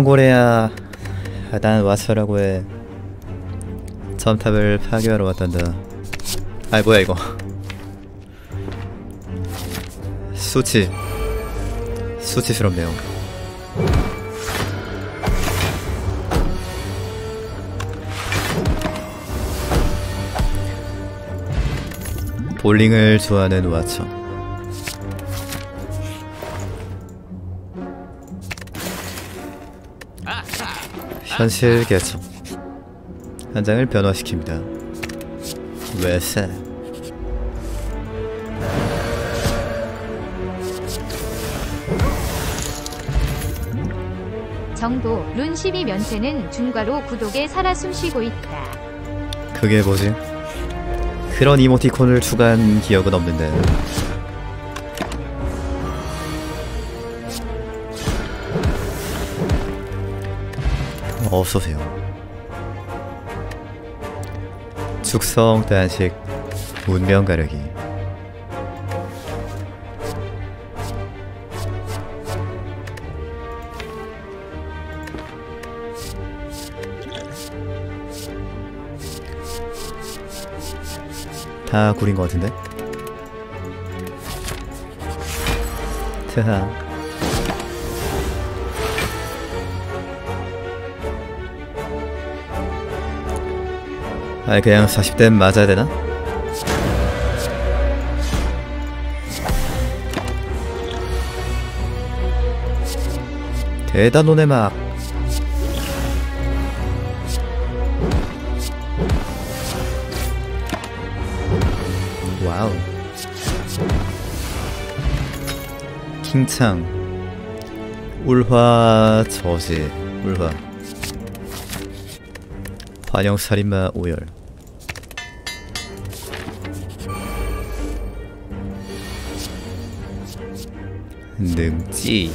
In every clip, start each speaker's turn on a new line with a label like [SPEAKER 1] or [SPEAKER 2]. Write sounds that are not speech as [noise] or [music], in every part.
[SPEAKER 1] 고래야 난 와서라고 해. 점탑을 파괴하러 왔단다. 아이 뭐야 이거. 수치. 수치스럽네요. 볼링을 좋아하는 와처 현실 개척 한 장을 변화시킵니다 왜세
[SPEAKER 2] 정도 룬 12면체는 중과로 구독에 살아 숨쉬고 있다.
[SPEAKER 1] 그게 뭐지? 그런 이모티콘을 추가한 기억은 없는데 어서오세요 축성 단식 운명 가려기 다 구린 것 같은데? [laughs] 트하 아 그냥 40대 맞아야 되나? 대단원의 막. 와우. 킹창. 울화 저지. 울화. 반영살인마 오열 능지.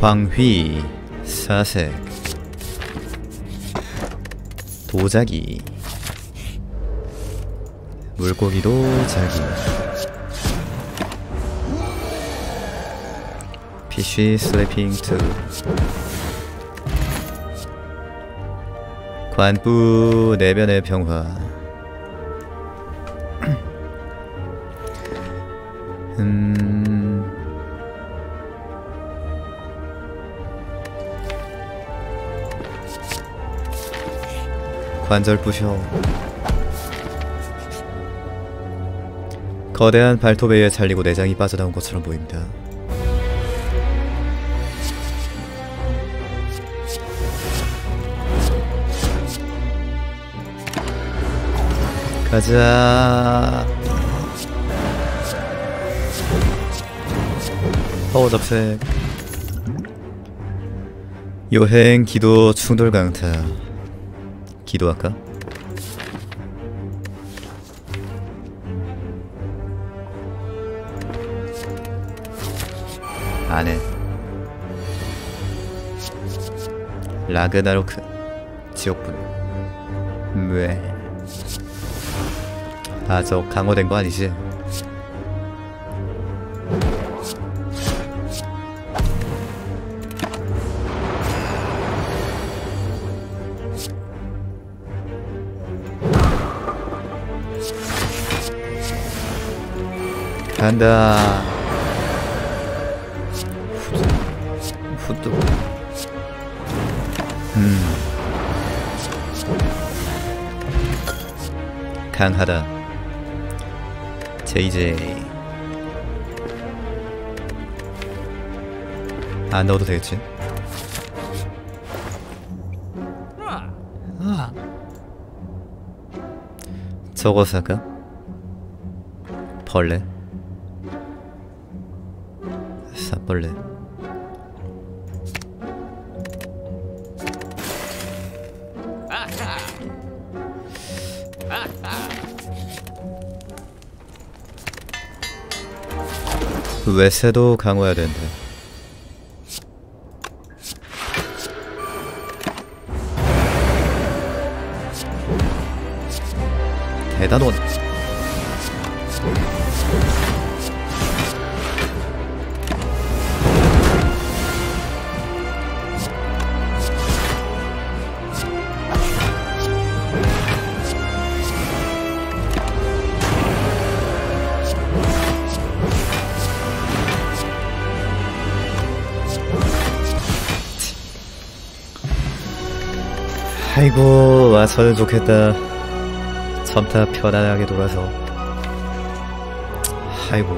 [SPEAKER 1] 광휘 사색 도자기 물고기도 자기 PC 슬래핑 2 관부 내변의 평화. 음... 관절 부셔. 거대한 발톱에 잘리고 내장이 빠져나온 것처럼 보입니다. 가자. 파워 접색. 여행 기도 충돌 강타. 기도할까? 안해. 라그나로크 지옥분. 왜? 아, 저 강화된 거 아니지? 간다. 후드. 음. 강하다. JJ. 안 넣어도 되겠지? 아. 저거 살까? 벌레? 사벌레 외세도 강화해야 되는데. 대단원 아이고 와서는 좋겠다. 점타 편안하게 돌아서. 아이고.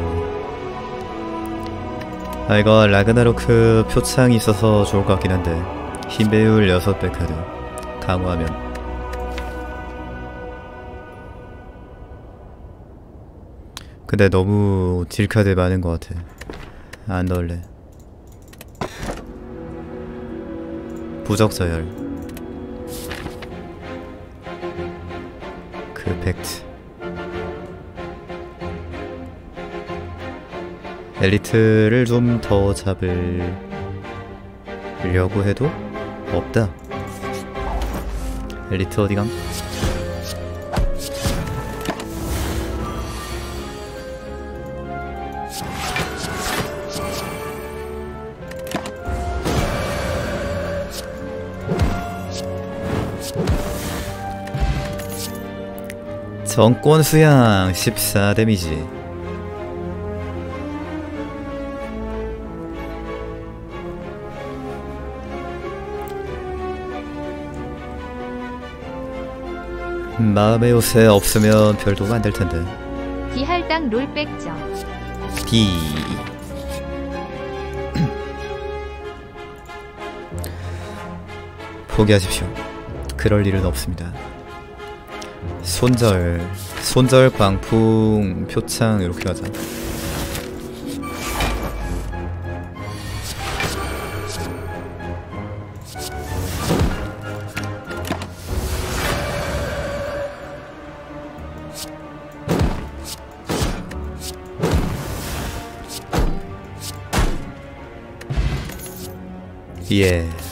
[SPEAKER 1] 아 이거 라그나로크 표창이 있어서 좋을 것 같긴 한데. 힘 배율 6배 카드. 강화하면. 근데 너무 딜카드 많은 것 같아. 안 넣을래. 부적서열 그 팩트 엘리트를 좀 더 잡으려고 해도 없다 엘리트 어디감? 정권 수양 14 데미지 마음의 요새 없으면 별 도움 안될 텐데
[SPEAKER 2] 비할당 롤 백점.
[SPEAKER 1] B [clears throat] 포기하십시오. 그럴 일은 없습니다. 손절, 손절 광풍 표창 이렇게 가자. 예. 아.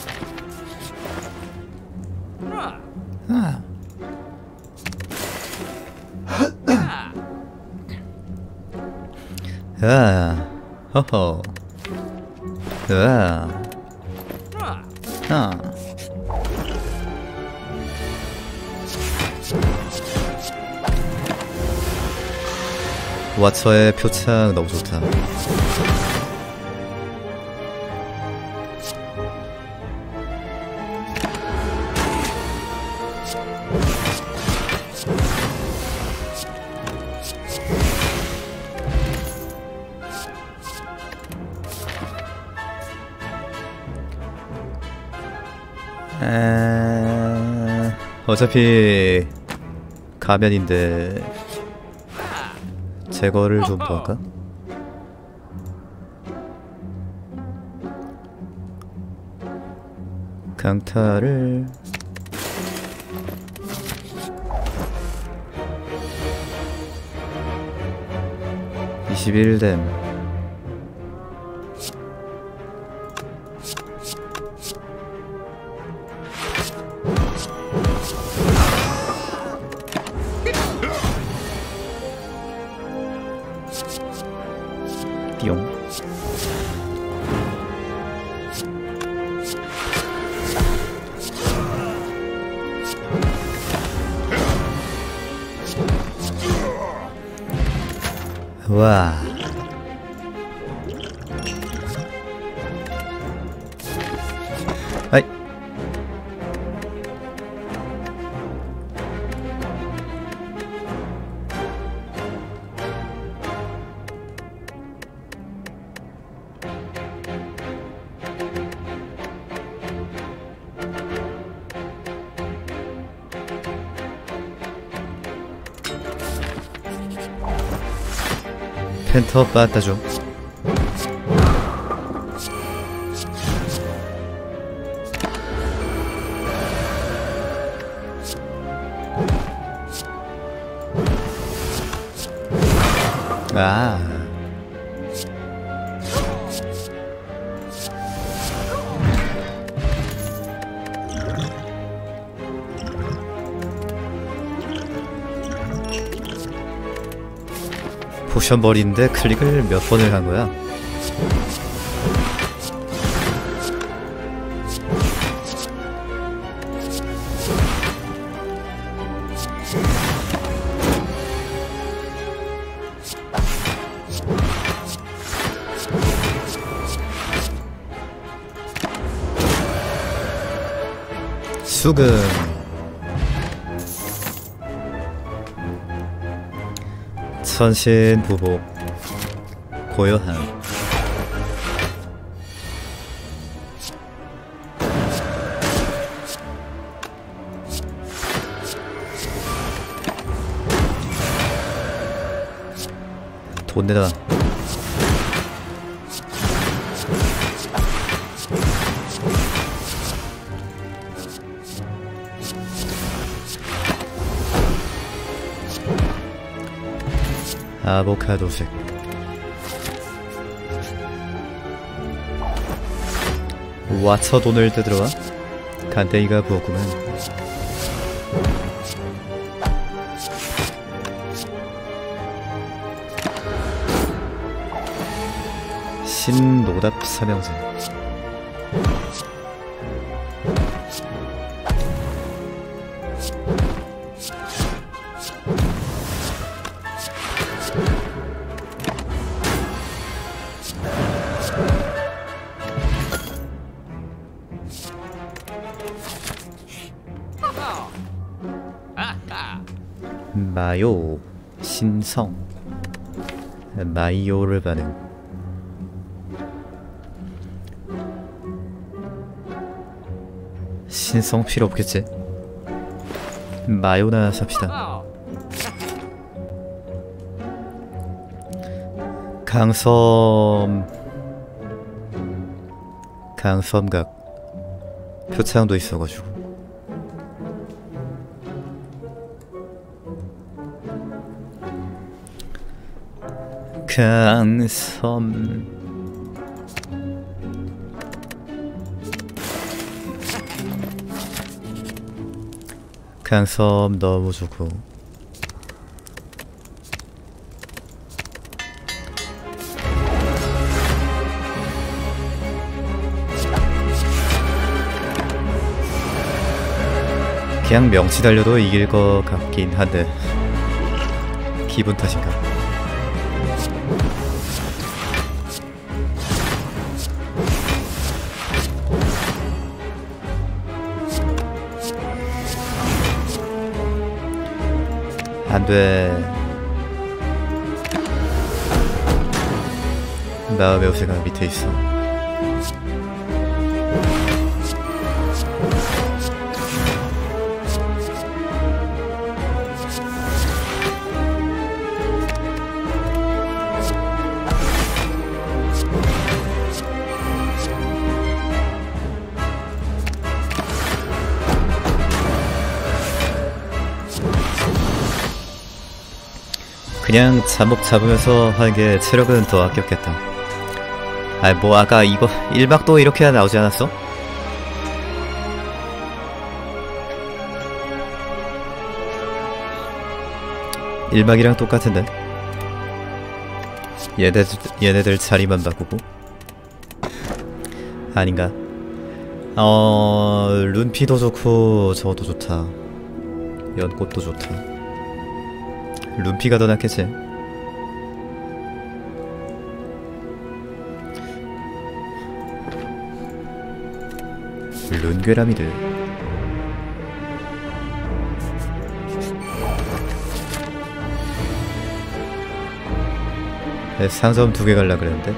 [SPEAKER 1] 허허. 아, 아. 왓처의 표창 너무 좋다. 아, 어차피 가면인데 제거를 좀더 할까? 강타를 (21댐) 띠용 펜터 빠따 좀 버리는데 클릭을 몇 번을 한 거야? 수금 천신 부복 고요함. 돈 내놔 아보카도색. 와쳐 돈을 뜯으러와? 간땡이가 부었구만. 신노답 삼형제 성 마이오르 반응 신성 필요 없겠지? 마요나 삽시다. 강섬 강섬각 표창도 있어가지고 강섬. 강섬 너무 좋고. 그냥 명치 달려도 이길 것 같긴 한데. 기분 탓인가 안돼. 마음의 요새가 밑에 있어 그냥 잠복 잡으면서 하는 게 체력은 더 아꼈겠다. 아이 뭐 아까 이거 1박 도 이렇게 나오지 않았어? 일박이랑 똑같은데? 얘네들, 얘네들 자리만 바꾸고? 아닌가? 어... 룬피도 좋고 저것도 좋다. 연꽃도 좋다 룸피가 더 낫겠지. 룬괴라미드. 네, 상점 두 개 갈라 그랬는데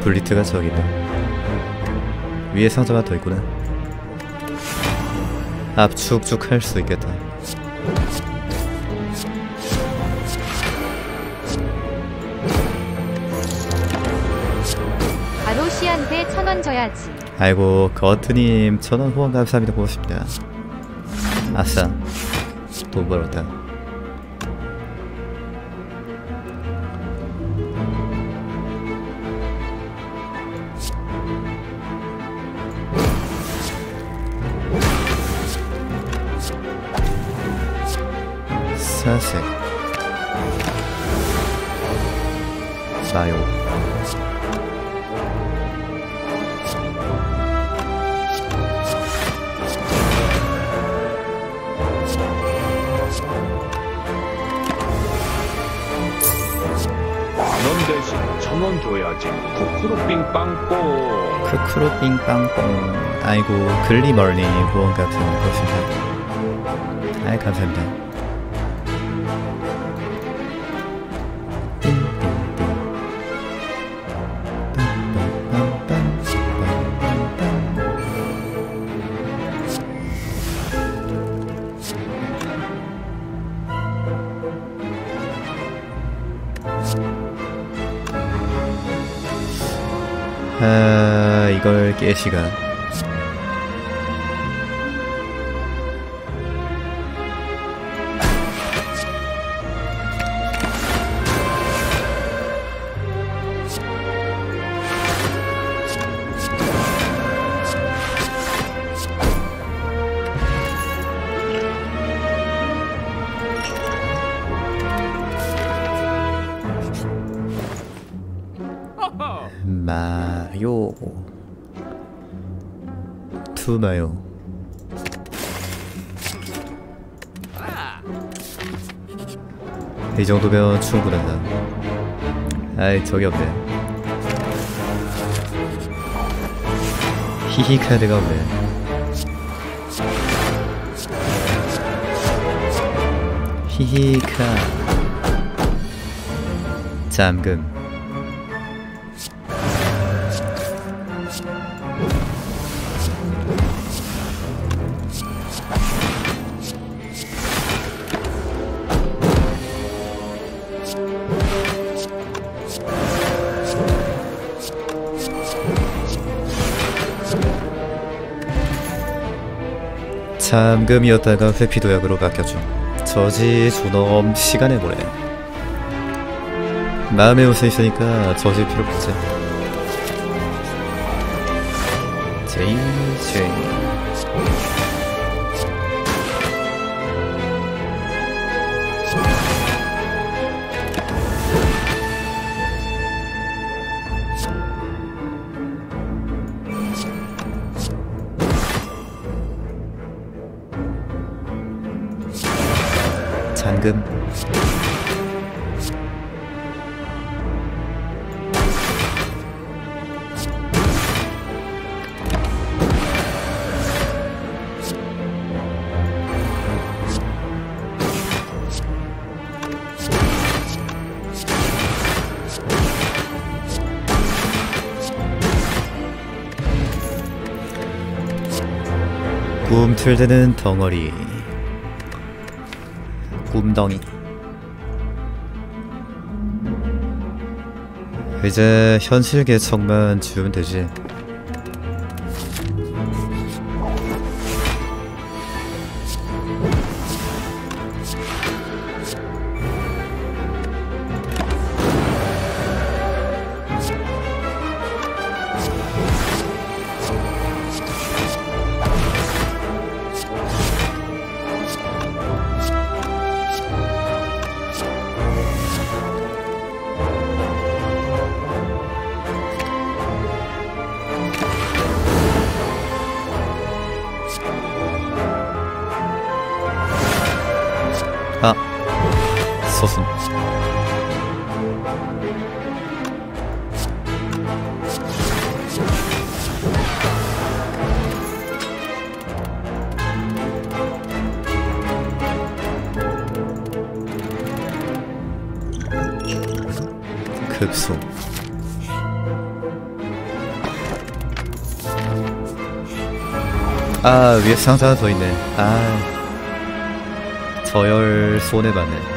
[SPEAKER 1] 블리트가 저기 있네. 위에 상점 하나 더 있구나. 압축쭉 할수 있겠다.
[SPEAKER 2] 줘야지.
[SPEAKER 1] 아이고 거트님 천원 후원 감사합니다. 고맙습니다. 아싸. 돈 벌었다
[SPEAKER 3] 만원 대신 천원 줘야지. 쿠쿠루 빙빵뽕.
[SPEAKER 1] 크크로 빙빵뽕. 아이고 글리 멀리 후원 같은 것입니다. 아이 감사합니다. 깰 시간. [laughs] 마요 투마요? 이 정도면 충분하다. 아이 저기 없네. 히히 카드가 없네. 히히 카. 잠금 잠금이었다가 회피도약으로 바뀌었죠. 저지 존엄 시간의 모래. 마음에 옷에 있으니까 저질 필요 없지. 제이 제이. 잠금. 꿈틀대는 덩어리 꿈덩이. 이제 현실 개척만 지우면 되지 아 위에 상자 하나 더 있네. 아 저열 손해봤네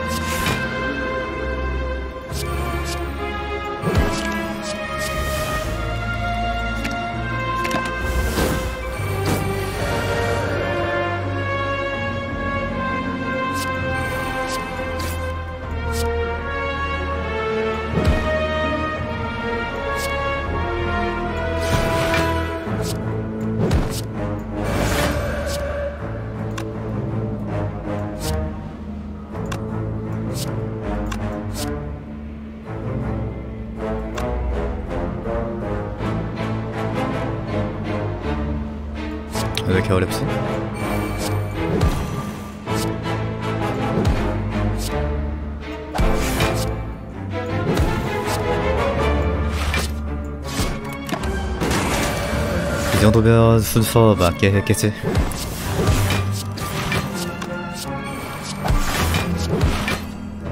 [SPEAKER 1] 이 정도면 순서 맞게 했겠지.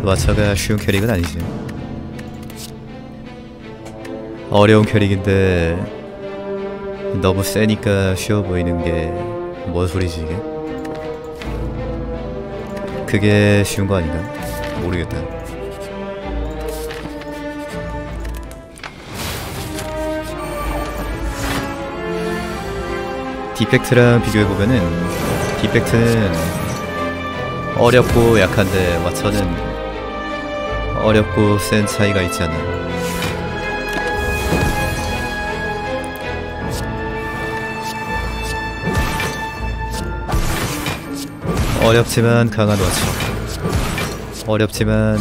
[SPEAKER 1] 와차가 쉬운 캐릭은 아니지. 어려운 캐릭인데 너무 세니까 쉬워 보이는 게 뭔 소리지 이게? 그게 쉬운 거 아닌가? 모르겠다. 디펙트랑 비교해보면은 디펙트는 어렵고 약한데 와처는 어렵고 센 차이가 있지 않나 어렵지만 강한 와처 어렵지만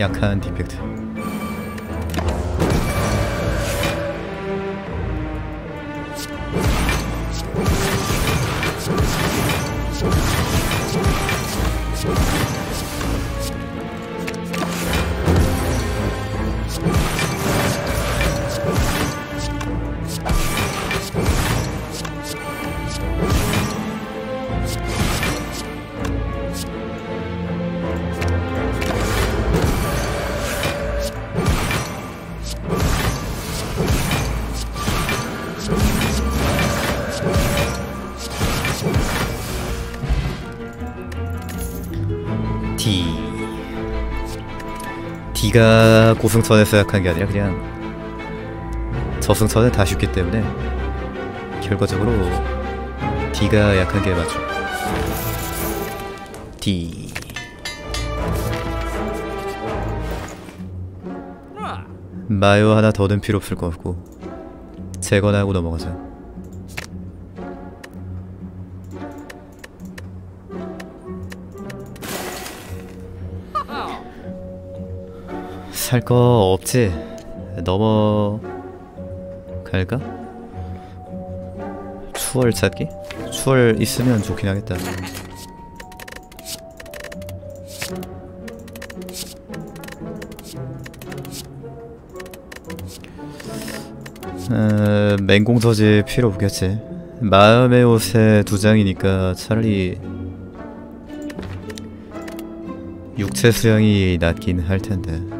[SPEAKER 1] 약한 디펙트 D가 고승천에서 약한 게 아니라 그냥 저승천은 다 쉽기 때문에 결과적으로 D가 약한 게 맞죠. D. 마요 하나 더는 필요 없을 것 같고 재건하고 넘어가자 살 거 없지? 넘어 갈까? 추월 찾기? 추월 있으면 좋긴 하겠다. 어, 맹공서지 필요 없겠지. 마음의 옷에 두 장이니까 차라리 육체 수양이 낫긴 할 텐데.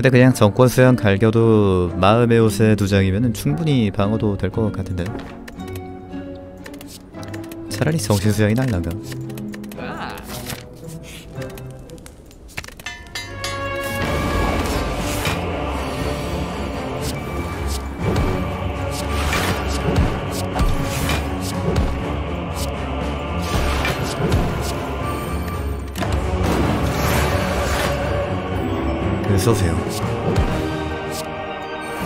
[SPEAKER 1] 근데 그냥 정권 수양 갈겨도 마음의 옷에 두 장이면 충분히 방어도 될 것 같은데. 차라리 정신 수양이 날란가. 그 쏘세요.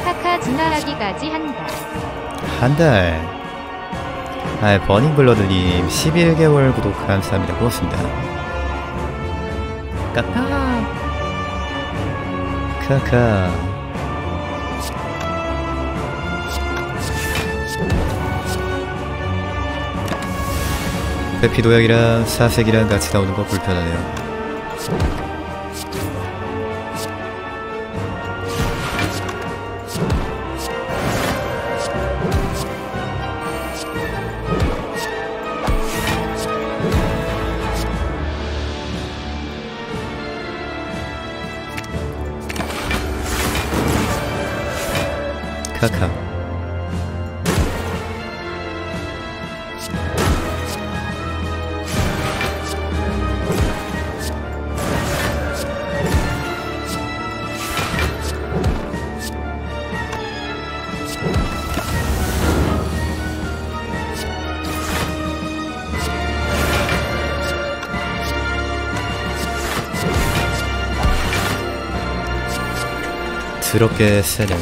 [SPEAKER 2] 카카 진화하기까지 한다.
[SPEAKER 1] 한 달. 아, 버닝블러드님 11개월 구독 감사합니다. 고맙습니다. 까까. 카카. 회피 도약이랑 사색이랑 같이 나오는 거 불편하네요. 더럽게 세네.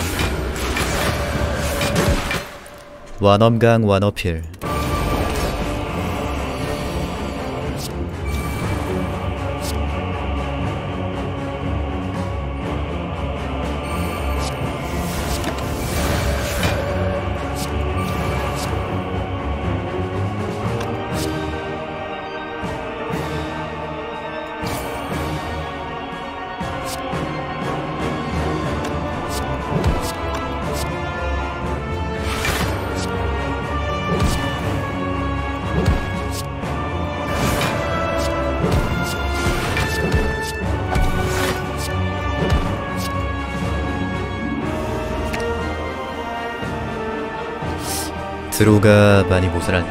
[SPEAKER 1] 완엄강 완어필 스로가 많이 모자라네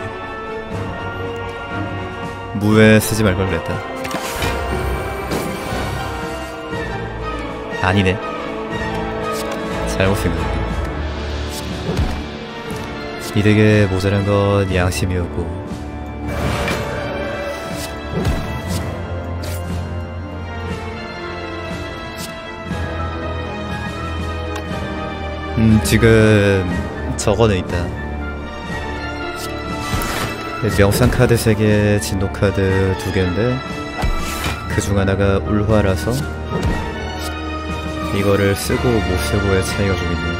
[SPEAKER 1] 무에 쓰지 말 걸 그랬다. 아니네. 잘못 생각했네. 이득에 모자란 건 양심이었고. 음 지금 저거는 있다 명상 카드 3개, 진노 카드 2개인데 그 중 하나가 울화라서 이거를 쓰고 못 쓰고의 차이가 좀 있네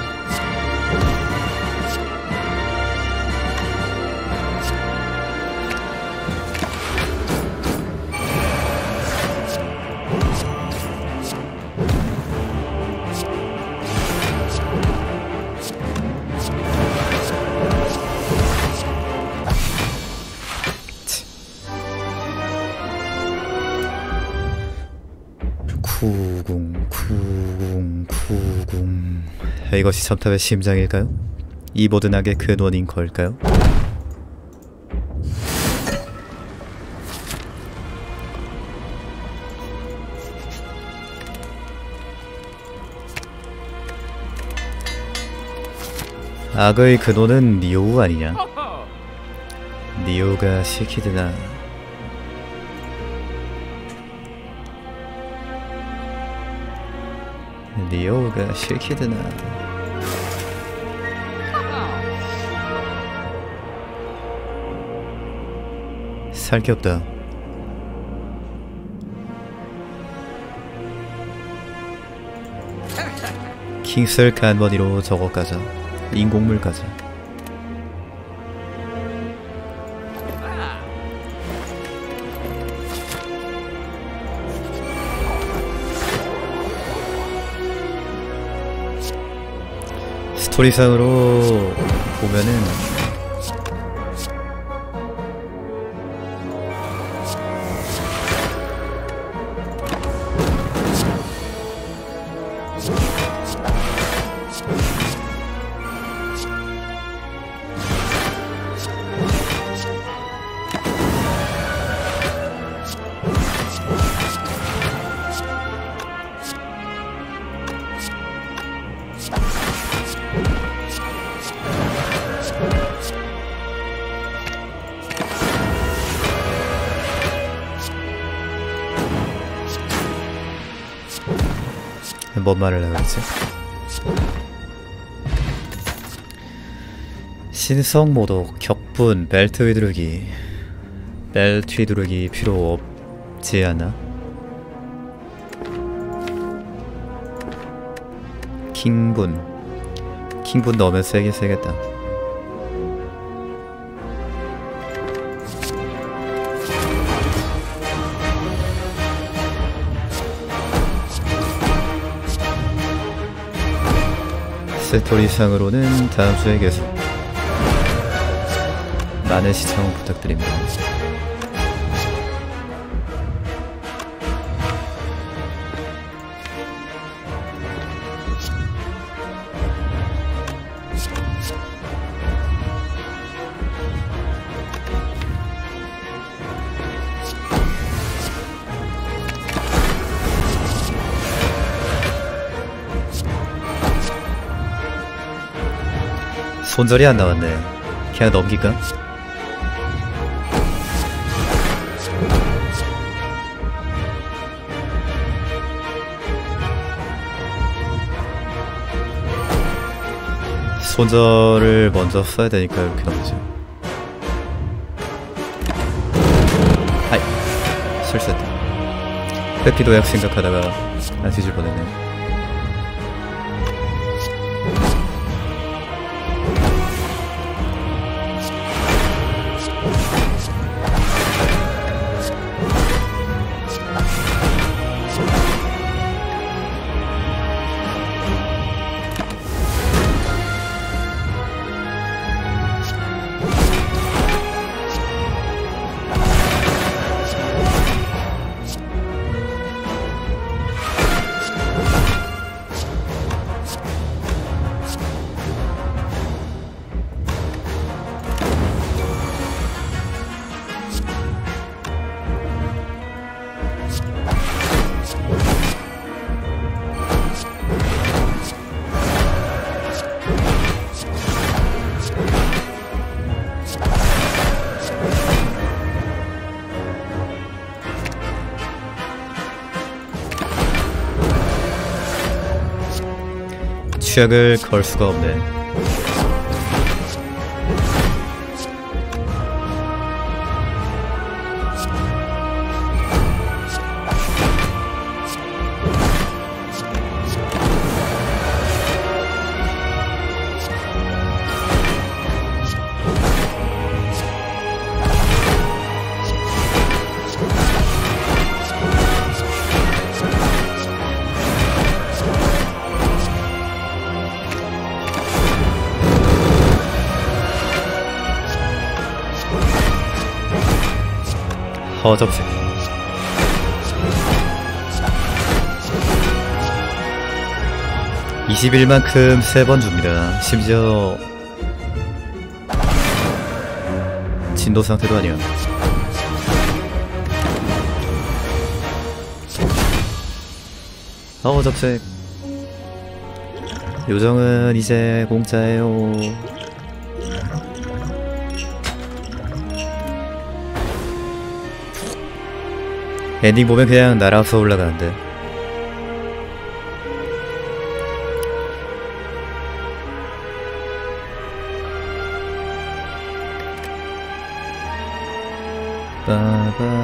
[SPEAKER 1] 이것이 첨탑의 심장일까요? 이 모든 악의 근원인 걸까요? 악의 근원은 니오우 아니냐? 니오가 시키드나 리오가 실키드나 살 게 없다. 킹슬 간머니로 저거 가자. 인공물 가자. 스토리상으로 보면은 뭔 말을 하고 있지? 신성 모독, 격분, 벨트 휘두르기 벨트 휘두르기 필요 없지 않아? 킹분 킹분 넣으면 세게 세겠다 스토리상으로는 다음 주에 계속 많은 시청 부탁드립니다. 손절이 안 나왔네. 그냥 넘길까? 손절을 먼저 써야 되니까 이렇게 넘기죠. 아이, 실수했다. 회피도 약 생각하다가 안 뒤질 뻔했네. 취약을 걸 수가 없네. 허접색. (21만큼) 세 번 줍니다. 심지어 진도 상태도 아니야 허접색. 요정은 이제 공짜예요 엔딩 보면 그냥 날아서 올라가는데. 빠바바바밤